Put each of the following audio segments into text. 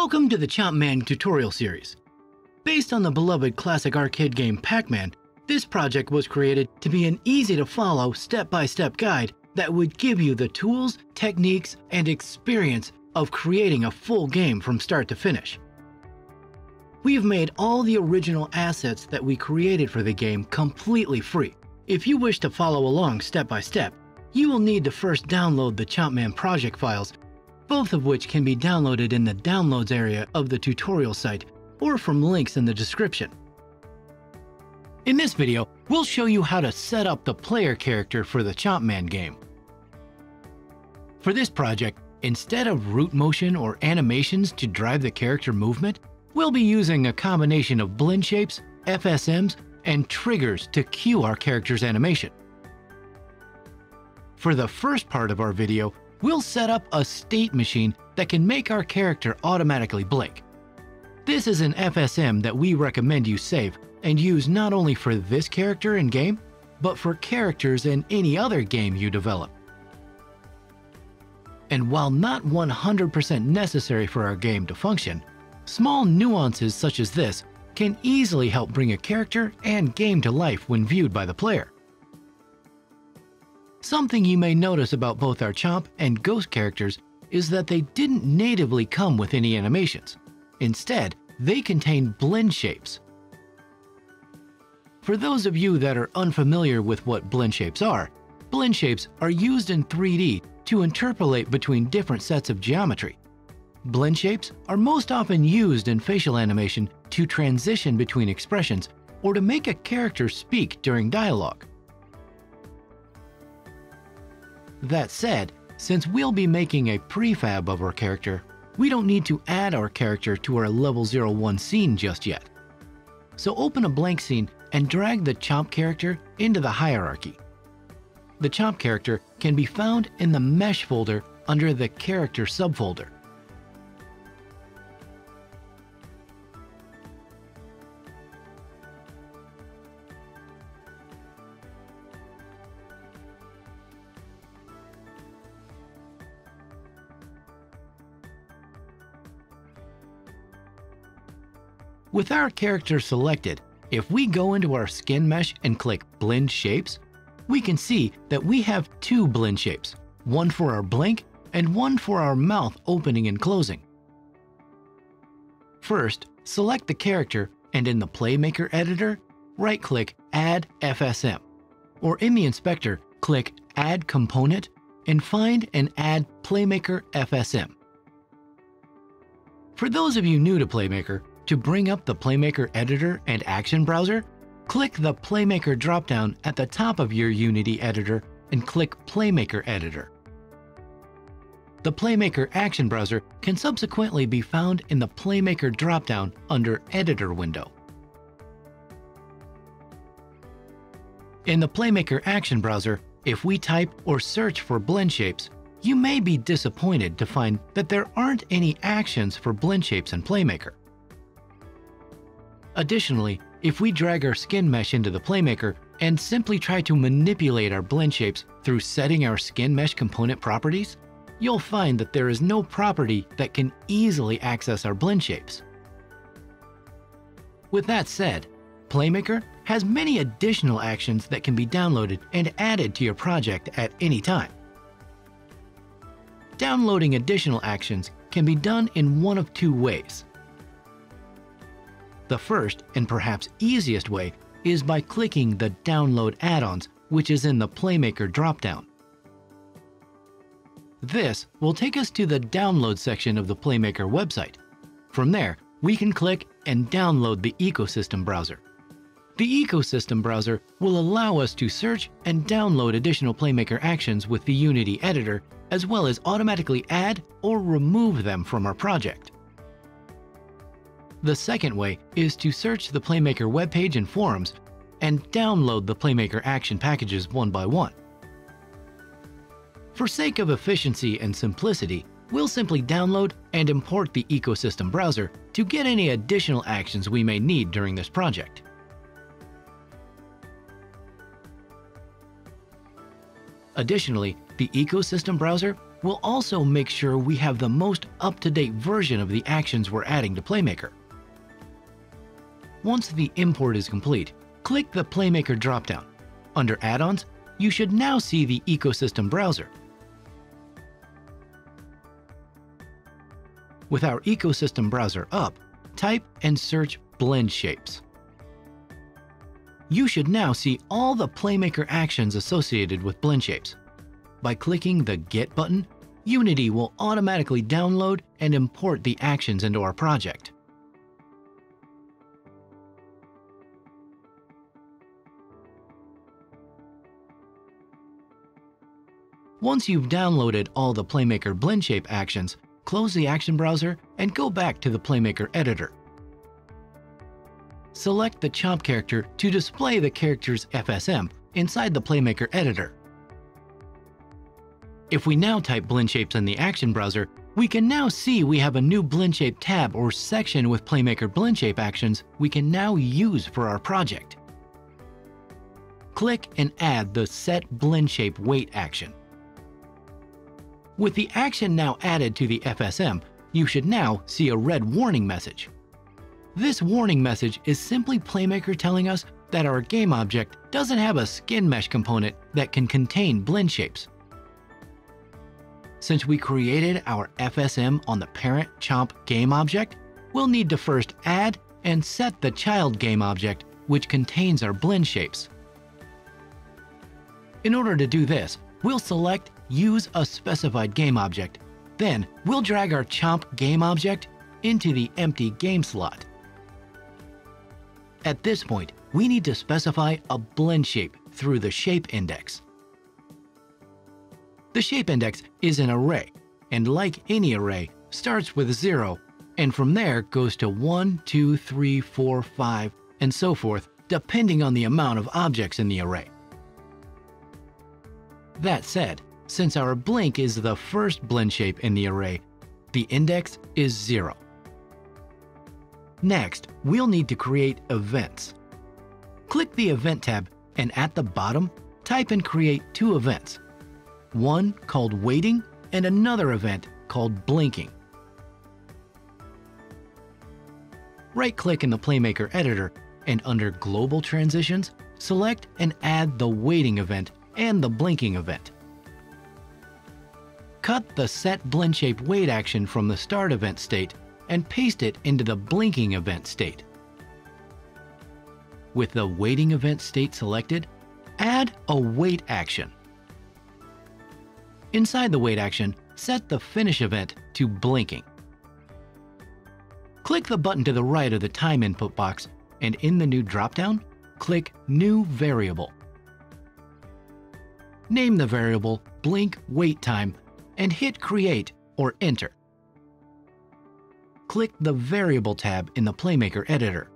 Welcome to the Chomp Man tutorial series. Based on the beloved classic arcade game Pac-Man, this project was created to be an easy-to-follow step-by-step guide that would give you the tools, techniques, and experience of creating a full game from start to finish. We've made all the original assets that we created for the game completely free. If you wish to follow along step by step, you will need to first download the Chompman project files both of which can be downloaded in the Downloads area of the tutorial site or from links in the description. In this video, we'll show you how to set up the player character for the Chompman game. For this project, instead of root motion or animations to drive the character movement, we'll be using a combination of blend shapes, FSMs, and triggers to cue our character's animation. For the first part of our video, we'll set up a state machine that can make our character automatically blink. This is an FSM that we recommend you save and use not only for this character in game, but for characters in any other game you develop. And while not 100% necessary for our game to function, small nuances such as this can easily help bring a character and game to life when viewed by the player. Something you may notice about both our Chomp and Ghost characters is that they didn't natively come with any animations. Instead, they contain blend shapes. For those of you that are unfamiliar with what blend shapes are, blend shapes are used in 3D to interpolate between different sets of geometry. Blend shapes are most often used in facial animation to transition between expressions or to make a character speak during dialogue. That said, since we'll be making a prefab of our character, we don't need to add our character to our level 01 scene just yet. So open a blank scene and drag the Chomp character into the hierarchy. The Chomp character can be found in the Mesh folder under the Character subfolder. With our character selected, if we go into our skin mesh and click Blend Shapes, we can see that we have two blend shapes, one for our blink and one for our mouth opening and closing. First, select the character and in the Playmaker editor, right-click Add FSM, or in the inspector, click Add Component and find and add Playmaker FSM. For those of you new to Playmaker, to bring up the Playmaker editor and action browser, click the Playmaker dropdown at the top of your Unity editor and click Playmaker Editor. The Playmaker action browser can subsequently be found in the Playmaker dropdown under Editor window. In the Playmaker action browser, if we type or search for blend shapes, you may be disappointed to find that there aren't any actions for blend shapes in Playmaker. Additionally, if we drag our skin mesh into the Playmaker and simply try to manipulate our blend shapes through setting our skin mesh component properties, you'll find that there is no property that can easily access our blend shapes. With that said, Playmaker has many additional actions that can be downloaded and added to your project at any time. Downloading additional actions can be done in one of two ways. The first and perhaps easiest way is by clicking the Download Add-ons which is in the Playmaker dropdown. This will take us to the Download section of the Playmaker website. From there, we can click and download the Ecosystem browser. The Ecosystem browser will allow us to search and download additional Playmaker actions with the Unity editor, as well as automatically add or remove them from our project. The second way is to search the Playmaker webpage and forums and download the Playmaker action packages one by one. For sake of efficiency and simplicity, we'll simply download and import the ecosystem browser to get any additional actions we may need during this project. Additionally, the ecosystem browser will also make sure we have the most up-to-date version of the actions we're adding to Playmaker. Once the import is complete, click the Playmaker dropdown. Under Add-ons, you should now see the Ecosystem browser. With our Ecosystem browser up, type and search Blend Shapes. You should now see all the Playmaker actions associated with Blend Shapes. By clicking the Get button, Unity will automatically download and import the actions into our project. Once you've downloaded all the Playmaker blend shape actions, close the Action Browser and go back to the Playmaker editor. Select the Chomp character to display the character's FSM inside the Playmaker editor. If we now type blend shapes in the Action Browser, we can now see we have a new blend shape tab or section with Playmaker blend shape actions we can now use for our project. Click and add the Set Blend Shape Weight action. With the action now added to the FSM, you should now see a red warning message. This warning message is simply Playmaker telling us that our game object doesn't have a skin mesh component that can contain blend shapes. Since we created our FSM on the parent chomp game object, we'll need to first add and set the child game object which contains our blend shapes. In order to do this, we'll select use a specified game object. Then we'll drag our chomp game object into the empty game slot. At this point, we need to specify a blend shape through the shape index. The shape index is an array, and like any array, starts with 0, and from there goes to 1, 2, 3, 4, 5, and so forth, depending on the amount of objects in the array. That said, since our blink is the first blend shape in the array, the index is 0. Next, we'll need to create events. Click the Event tab and at the bottom, type and create two events. One called Waiting and another event called Blinking. Right-click in the Playmaker editor and under Global Transitions, select and add the Waiting event and the Blinking event. Cut the Set Blend Shape Weight action from the Start event state and paste it into the Blinking event state. With the waiting event state selected, add a wait action. Inside the wait action, set the Finish event to Blinking. Click the button to the right of the Time input box, and in the new dropdown, click New Variable. Name the variable Blink Wait Time and hit Create or Enter. Click the Variable tab in the Playmaker editor.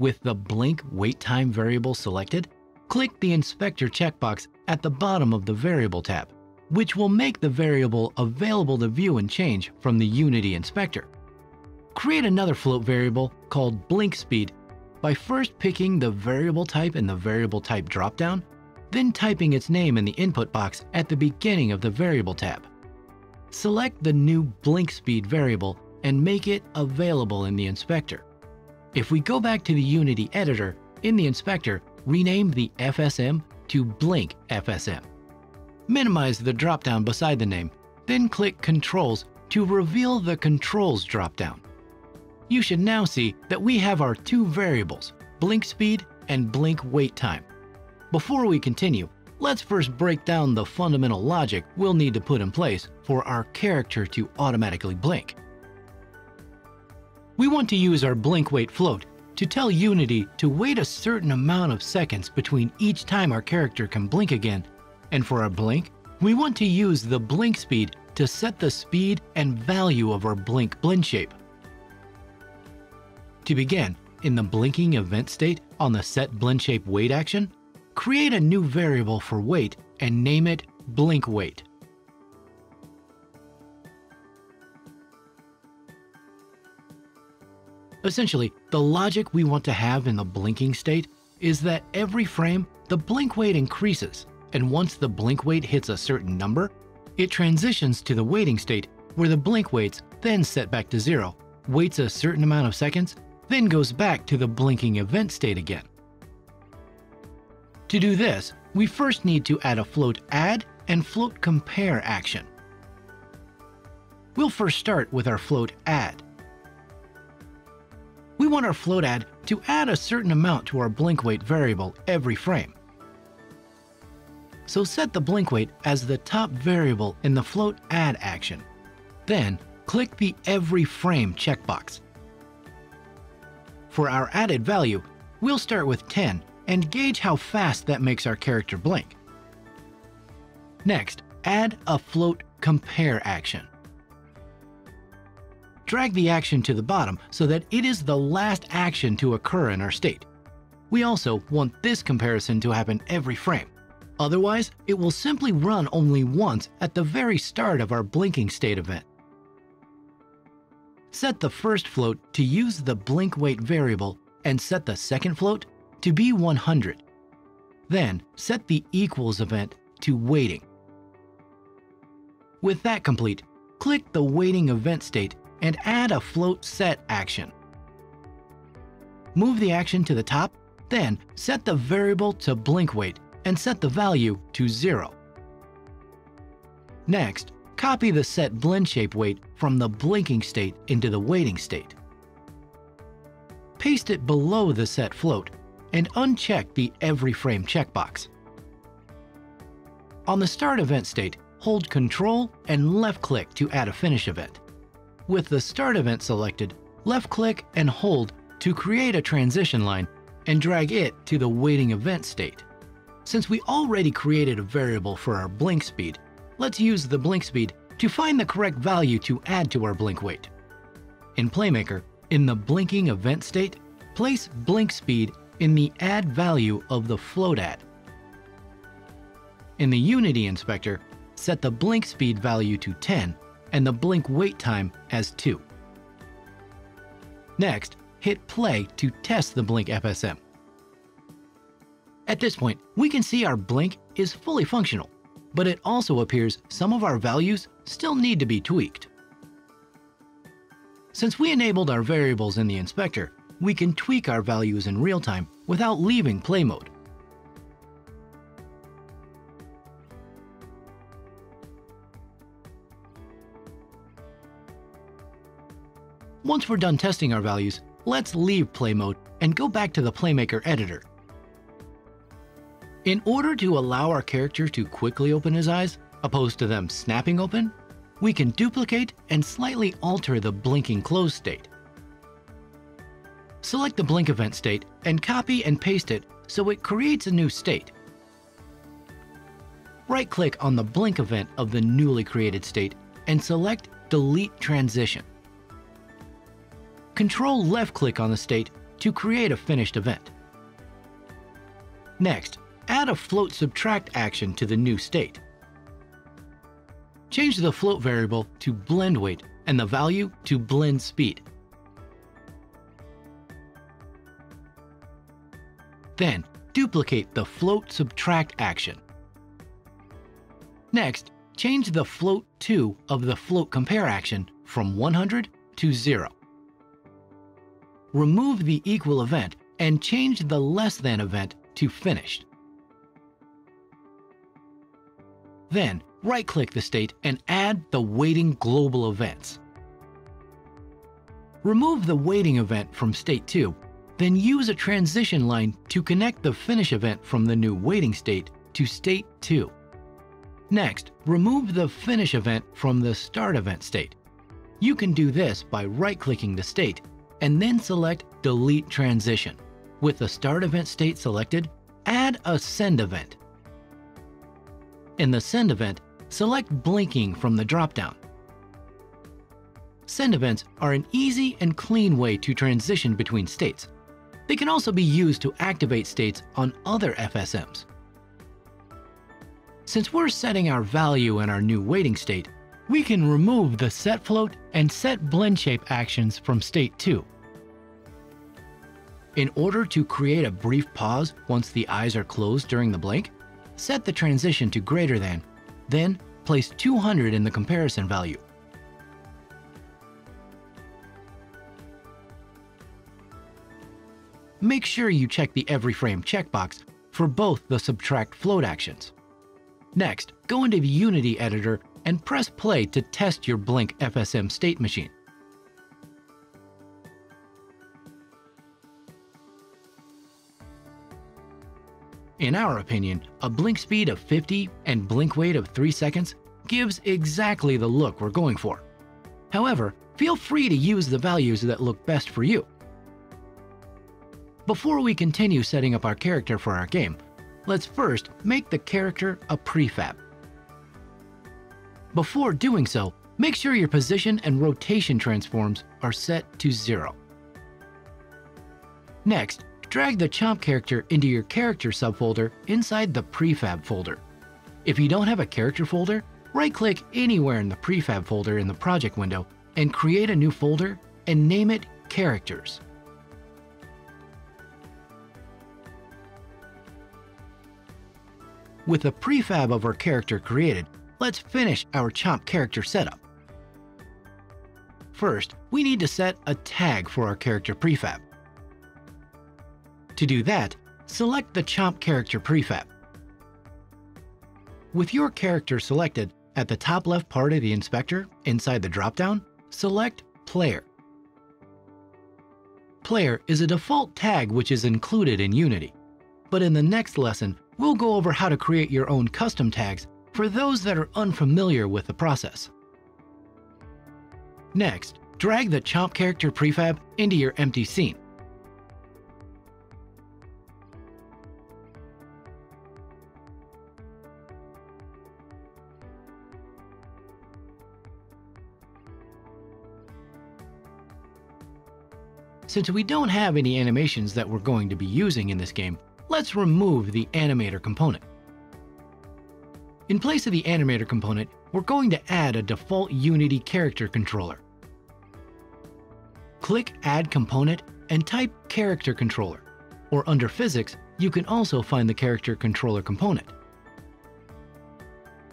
With the Blink Wait Time variable selected, click the Inspector checkbox at the bottom of the Variable tab, which will make the variable available to view and change from the Unity Inspector. Create another float variable called Blink Speed by first picking the variable type in the Variable Type dropdown then typing its name in the input box at the beginning of the Variable tab. Select the new blink speed variable and make it available in the inspector. If we go back to the Unity editor, in the inspector, rename the FSM to Blink FSM. Minimize the dropdown beside the name, then click Controls to reveal the Controls dropdown. You should now see that we have our two variables, blink speed and blink wait time. Before we continue, let's first break down the fundamental logic we'll need to put in place for our character to automatically blink. We want to use our blink wait float to tell Unity to wait a certain amount of seconds between each time our character can blink again, and for our blink, we want to use the blink speed to set the speed and value of our blink blend shape. To begin, in the blinking event state on the set blend shape weight action, create a new variable for wait and name it blink wait. Essentially, the logic we want to have in the blinking state is that every frame, the blink wait increases, and once the blink wait hits a certain number, it transitions to the waiting state where the blink waits, then set back to zero, waits a certain amount of seconds, then goes back to the blinking event state again. To do this, we first need to add a float add and float compare action. We'll first start with our float add. We want our float add to add a certain amount to our blink wait variable every frame. So set the blink wait as the top variable in the float add action. Then click the every frame checkbox. For our added value, we'll start with 10 and gauge how fast that makes our character blink. Next, add a float compare action. Drag the action to the bottom so that it is the last action to occur in our state. We also want this comparison to happen every frame. Otherwise, it will simply run only once at the very start of our blinking state event. Set the first float to use the blink wait variable and set the second float to be 100. Then set the equals event to waiting. With that complete, click the waiting event state and add a float set action. Move the action to the top, then set the variable to blink wait and set the value to 0. Next, copy the set blend shape weight from the blinking state into the waiting state. Paste it below the set float and uncheck the every frame checkbox. On the start event state, hold Ctrl and left click to add a finish event. With the start event selected, left click and hold to create a transition line and drag it to the waiting event state. Since we already created a variable for our blink speed, let's use the blink speed to find the correct value to add to our blink wait. In Playmaker, in the blinking event state, place blink speed in the add value of the float add. In the Unity inspector, set the blink speed value to 10 and the blink wait time as 2. Next, hit play to test the blink FSM. At this point, we can see our blink is fully functional, but it also appears some of our values still need to be tweaked. Since we enabled our variables in the inspector, we can tweak our values in real time without leaving play mode. Once we're done testing our values, let's leave play mode and go back to the Playmaker editor. In order to allow our character to quickly open his eyes, opposed to them snapping open, we can duplicate and slightly alter the blinking close state. Select the blink event state and copy and paste it so it creates a new state. Right-click on the blink event of the newly created state and select Delete Transition. Control left-click on the state to create a finished event. Next, add a float subtract action to the new state. Change the float variable to blend weight and the value to blend speed. Then, duplicate the float subtract action. Next, change the float 2 of the float compare action from 100 to 0. Remove the equal event and change the less than event to finished. Then, right-click the state and add the waiting global events. Remove the waiting event from state 2 then use a transition line to connect the finish event from the new waiting state to state 2. Next, remove the finish event from the start event state. You can do this by right-clicking the state and then select Delete Transition. With the start event state selected, add a send event. In the send event, select blinking from the dropdown. Send events are an easy and clean way to transition between states. They can also be used to activate states on other FSMs. Since we're setting our value in our new waiting state, we can remove the set float and set blend shape actions from state 2. In order to create a brief pause once the eyes are closed during the blink, set the transition to greater than, then place 200 in the comparison value. Make sure you check the every frame checkbox for both the subtract float actions. Next, go into the Unity editor and press play to test your Blink FSM state machine. In our opinion, a blink speed of 50 and blink wait of 3 seconds gives exactly the look we're going for. However, feel free to use the values that look best for you. Before we continue setting up our character for our game, let's first make the character a prefab. Before doing so, make sure your position and rotation transforms are set to zero. Next, drag the Chomp character into your character subfolder inside the prefab folder. If you don't have a character folder, right-click anywhere in the prefab folder in the project window and create a new folder and name it Characters. With the prefab of our character created, let's finish our Chomp character setup. First, we need to set a tag for our character prefab. To do that, select the Chomp character prefab. With your character selected, at the top left part of the inspector, inside the dropdown, select Player. Player is a default tag which is included in Unity. But in the next lesson, we'll go over how to create your own custom tags for those that are unfamiliar with the process. Next, drag the Chomp character prefab into your empty scene. Since we don't have any animations that we're going to be using in this game, let's remove the animator component. In place of the animator component, we're going to add a default Unity character controller. Click Add Component and type Character Controller, or under Physics, you can also find the Character Controller component.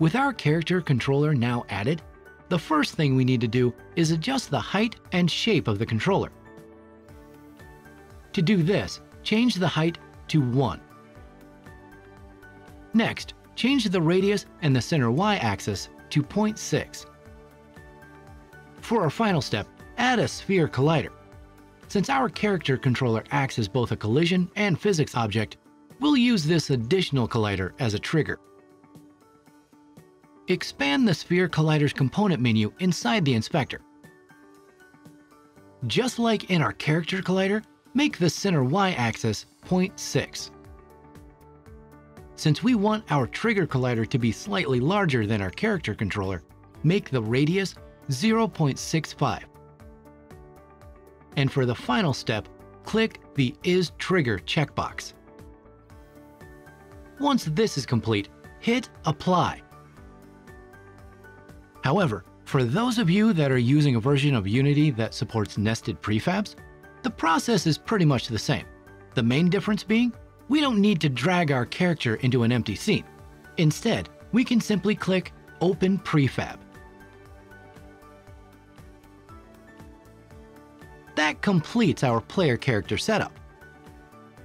With our character controller now added, the first thing we need to do is adjust the height and shape of the controller. To do this, change the height to 1. Next, change the radius and the center y-axis to 0.6. For our final step, add a sphere collider. Since our character controller acts as both a collision and physics object, we'll use this additional collider as a trigger. Expand the Sphere Collider's component menu inside the inspector. Just like in our Character Collider, make the center y-axis 0.6. Since we want our trigger collider to be slightly larger than our character controller, make the radius 0.65. And for the final step, click the Is Trigger checkbox. Once this is complete, hit Apply. However, for those of you that are using a version of Unity that supports nested prefabs, the process is pretty much the same. The main difference being, we don't need to drag our character into an empty scene. Instead, we can simply click Open Prefab. That completes our player character setup.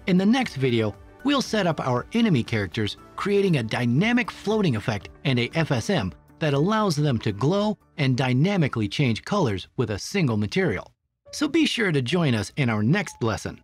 In the next video, we'll set up our enemy characters, creating a dynamic floating effect and a FSM that allows them to glow and dynamically change colors with a single material so be sure to join us in our next lesson.